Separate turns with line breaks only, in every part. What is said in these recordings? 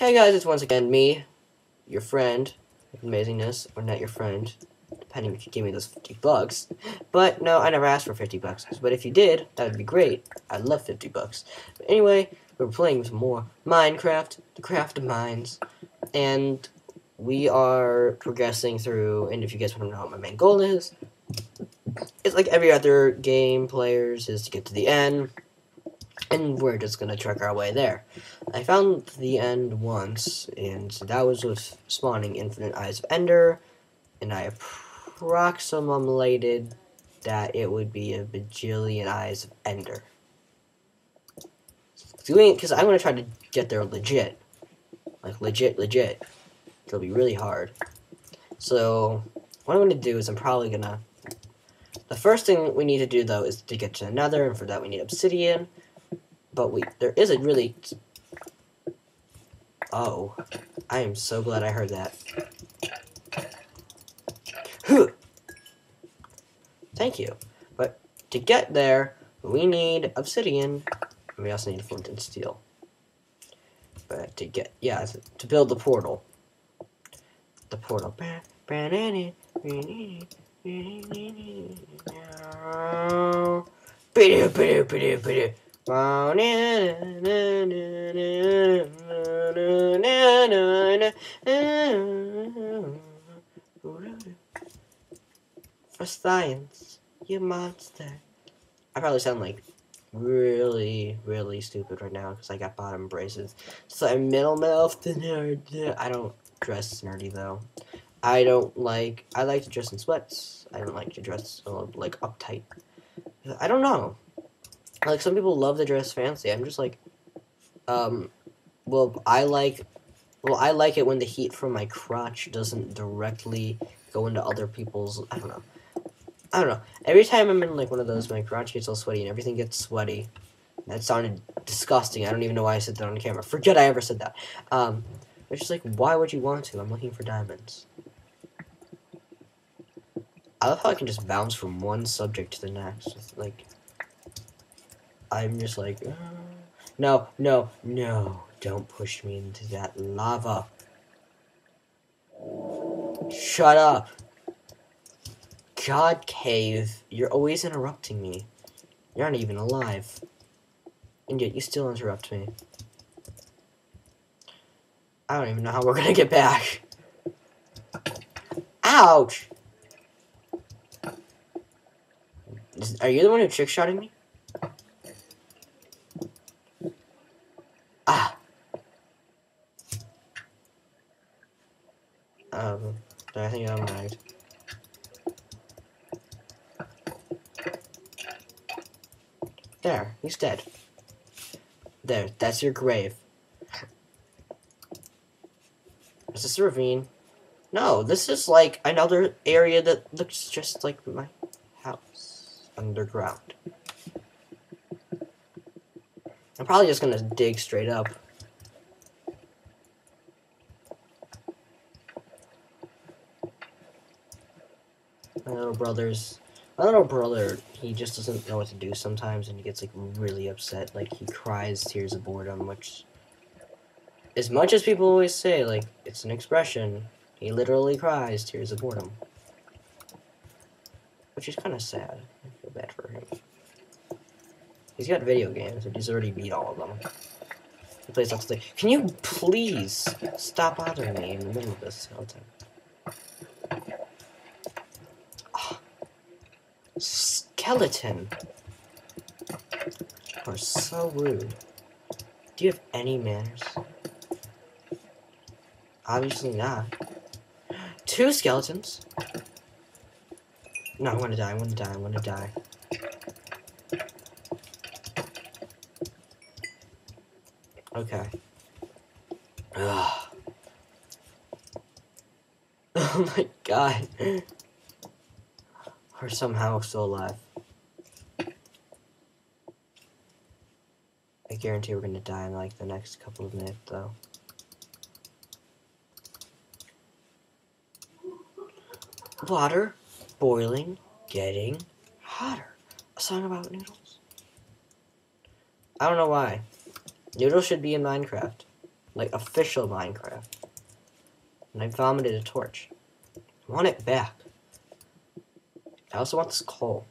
Hey guys, it's once again me, your friend, amazingness, or not your friend, depending if you give me those 50 bucks. But no, I never asked for 50 bucks. But if you did, that would be great. I'd love 50 bucks. But anyway, we're playing some more Minecraft, the craft of mines, and we are progressing through, and if you guys want to know what my main goal is, it's like every other game players is to get to the end, and we're just gonna truck our way there. I found the end once, and that was with spawning infinite eyes of Ender, and I approximated that it would be a bajillion eyes of Ender. Doing because I'm gonna try to get there legit, like legit, legit. It'll be really hard. So what I'm gonna do is I'm probably gonna. The first thing we need to do though is to get to the Nether, and for that we need obsidian. But we there isn't really. Oh, I am so glad I heard that. Thank you. But to get there, we need obsidian. And we also need flint and steel. But to get, yeah, to build the portal. The portal. For science, you monster. I probably sound like really, really stupid right now because I got bottom braces. So I'm middle mouth the nerd. I don't dress nerdy though. I don't like. I like to dress in sweats. I don't like to dress uh, like uptight. I don't know. Like some people love to dress fancy. I'm just like, um, well, I like, well, I like it when the heat from my crotch doesn't directly go into other people's. I don't know. I don't know. Every time I'm in like one of those, my crotch gets all sweaty and everything gets sweaty. That sounded disgusting. I don't even know why I said that on camera. Forget I ever said that. Um, it's just like, why would you want to? I'm looking for diamonds. I love how I can just bounce from one subject to the next. Like, I'm just like, uh, no, no, no, don't push me into that lava. Shut up. God, Cave, you're always interrupting me. You're not even alive. And yet you still interrupt me. I don't even know how we're gonna get back. Ouch! Are you the one who trick shotted me? Um, I think I'm right. There, he's dead. There, that's your grave. Is this a ravine? No, this is like another area that looks just like my house underground. I'm probably just gonna dig straight up. Little brother's my little brother, he just doesn't know what to do sometimes and he gets like really upset. Like he cries tears of boredom, which as much as people always say, like, it's an expression, he literally cries tears of boredom. Which is kind of sad. I feel bad for him. He's got video games, and he's already beat all of them. He plays lots of things. Can you please stop bothering me in the middle of this all the time? Oh. Skeleton. You are so rude. Do you have any manners? Obviously not. Two skeletons. No, I want to die, I want to die, I want to die. Okay. Ugh. Oh my god. We're somehow still alive. I guarantee we're gonna die in like the next couple of minutes though. Water boiling, getting hotter. A song about noodles. I don't know why. Noodles should be in Minecraft. Like official Minecraft. And I vomited a torch. I want it back. I also want this coal.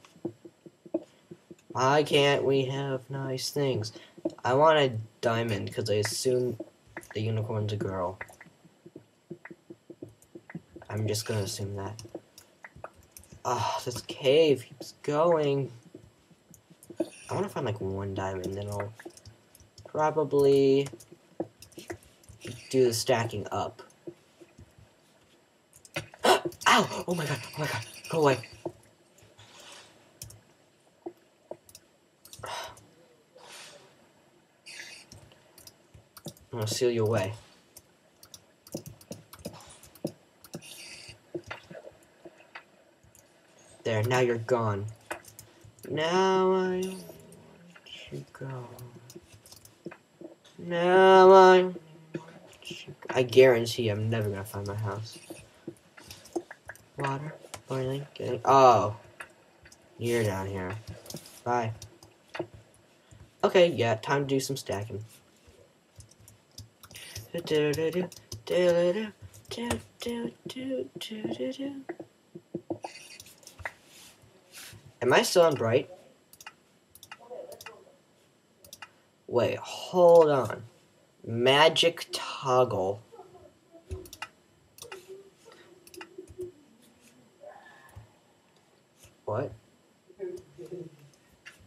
Why can't we have nice things? I want a diamond because I assume the unicorn's a girl. I'm just gonna assume that. Oh, this cave keeps going. I want to find like one diamond, then I'll probably do the stacking up. Ow! Oh my god! Oh my god! Go away! I'm gonna seal you away. There, now you're gone. Now I want you go. Now I want you I guarantee I'm never gonna find my house. Water, boiling, getting. Oh, you're down here. Bye. Okay, yeah, time to do some stacking. Am I still on bright? Wait, hold on. Magic toggle. What?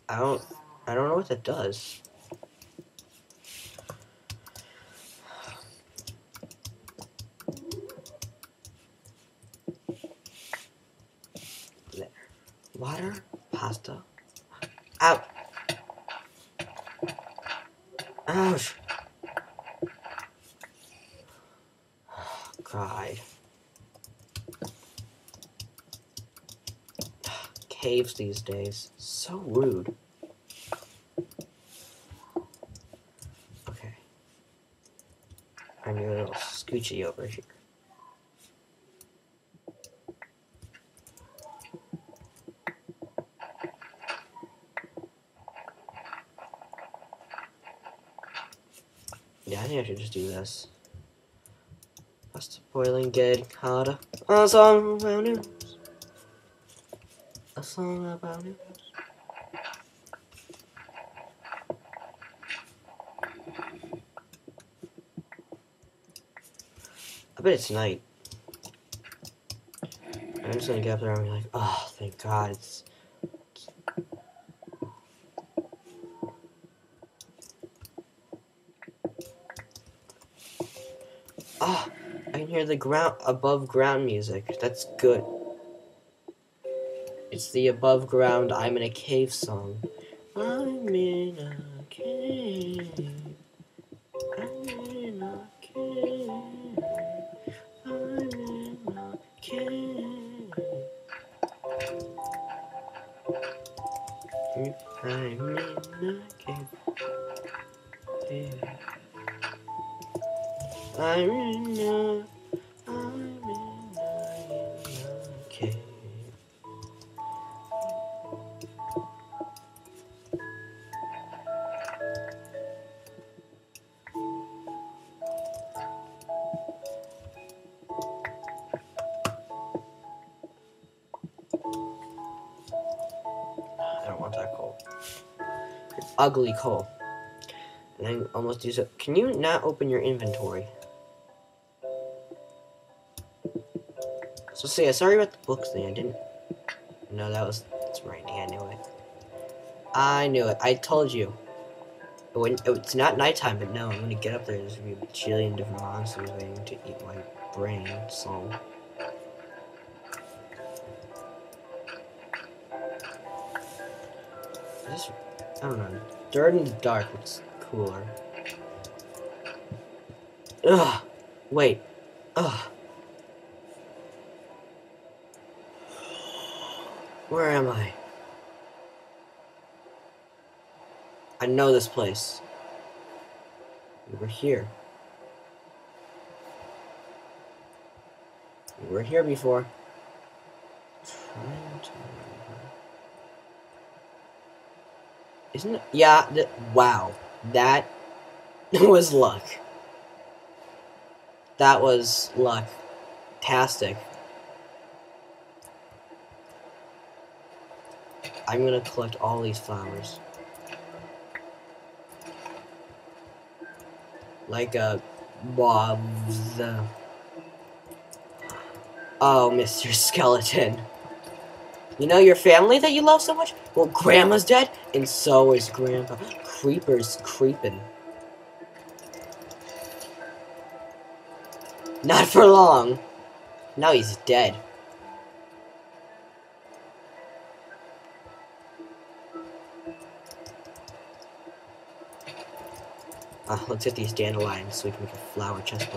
I don't I don't know what that does. There. Water, pasta. Out. Ouch. God. Caves these days. So rude. Okay. I'm a little scoochy over here. Yeah, I think I should just do this. Pasta boiling, getting harder. A song about news. A song about news. I bet it's night. I'm just gonna get up there and be like, oh, thank God, it's Ah, I can hear the ground above ground music. That's good. It's the above ground I'm in a cave song. I'm in a cave. I'm in a cave. I'm in a cave. I'm in a cave. Yeah. I'm in Ugly coal. And I almost use it. Can you not open your inventory? So say, sorry about the books thing. I didn't. No, that was it's raining. I knew it. I knew it. I told you. When it's not nighttime, but no, I'm gonna get up there. There's gonna be a bajillion different monsters waiting to eat my brain. So. This, I don't know. Dirt the dark looks cooler. Ugh. Wait. Ugh. Where am I? I know this place. We were here. We were here before. Trying to remember. Isn't it? Yeah. Th wow. That was luck. That was luck. Tastic. I'm gonna collect all these flowers. Like uh, a bobs. Oh, Mr. Skeleton. You know your family that you love so much? Well, Grandma's dead, and so is Grandpa. Creeper's creeping. Not for long. Now he's dead. Uh, let's get these dandelions so we can make a flower chest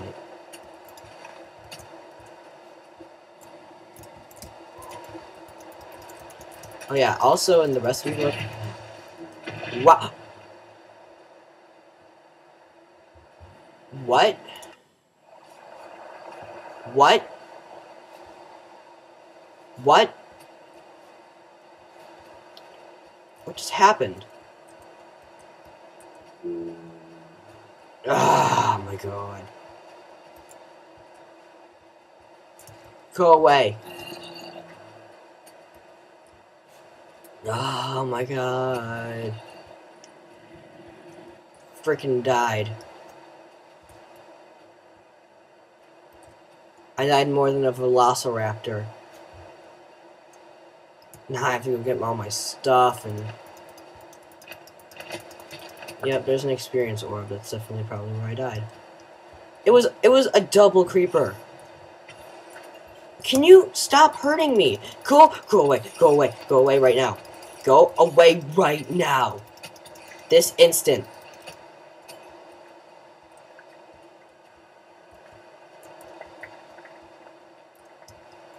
Oh yeah, also in the rest of the book... What? What? What? What? What just happened? Ah, oh my god. Go away. Oh my god. Freaking died. I died more than a velociraptor. Now I have to go get all my stuff and... Yep, there's an experience orb. That's definitely probably where I died. It was it was a double creeper. Can you stop hurting me? Go go away, go away, go away right now. Go away right now. This instant.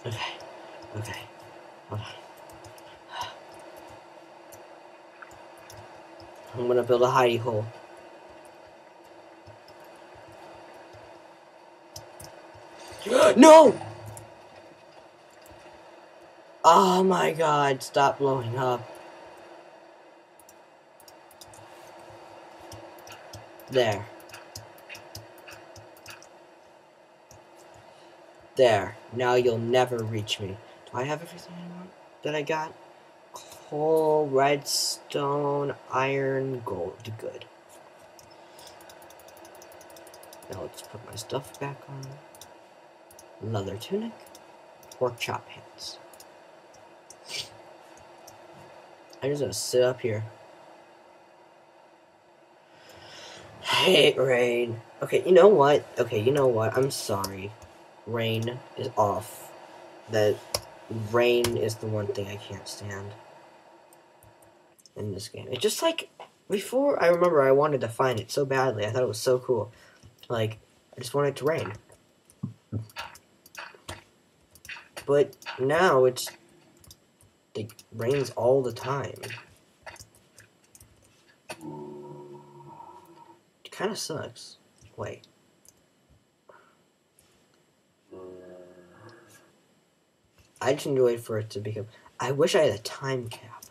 Okay. Okay. Hold on. I'm gonna build a hidey hole. no! Oh my god, stop blowing up. There. There. Now you'll never reach me. Do I have everything I want that I got? Coal, redstone, iron, gold. Good. Now let's put my stuff back on. Leather tunic. Pork chop pants. I'm just gonna sit up here. Hate rain. Okay, you know what? Okay, you know what? I'm sorry. Rain is off. That rain is the one thing I can't stand in this game. It's just like before I remember I wanted to find it so badly. I thought it was so cool. Like I just wanted it to rain. But now it's it rains all the time. Kind of sucks. Wait. I just need to wait for it to become. I wish I had a time cap.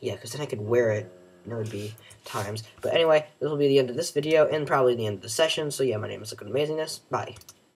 Yeah, because then I could wear it. And it would be times. But anyway, this will be the end of this video and probably the end of the session. So yeah, my name is Liquid Amazingness. Bye.